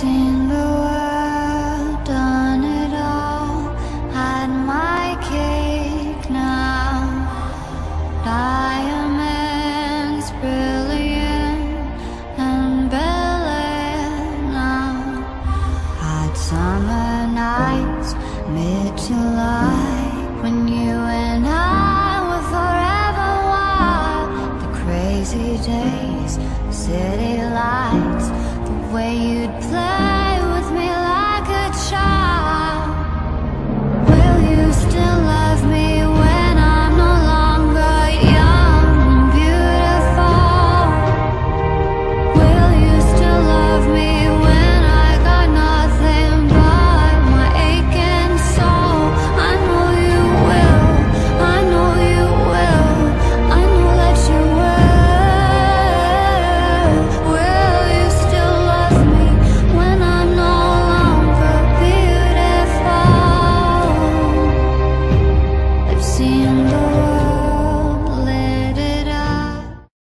seen the world, done it all, had my cake now. Diamonds brilliant and Bel now. Hot summer nights, mid-July, when you and I were forever wild. The crazy days, city lights.